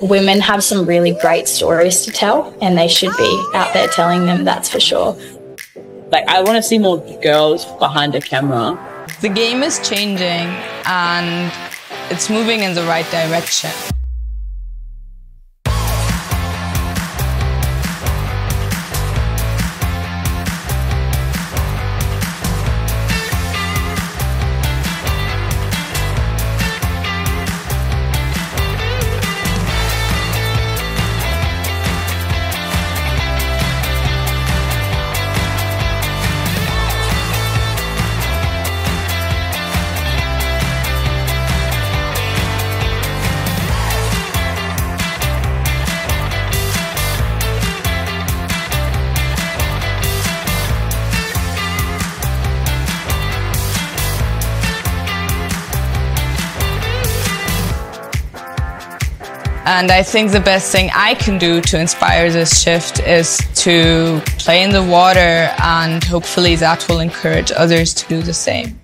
Women have some really great stories to tell, and they should be out there telling them, that's for sure. Like, I want to see more girls behind the camera. The game is changing and it's moving in the right direction. And I think the best thing I can do to inspire this shift is to play in the water and hopefully that will encourage others to do the same.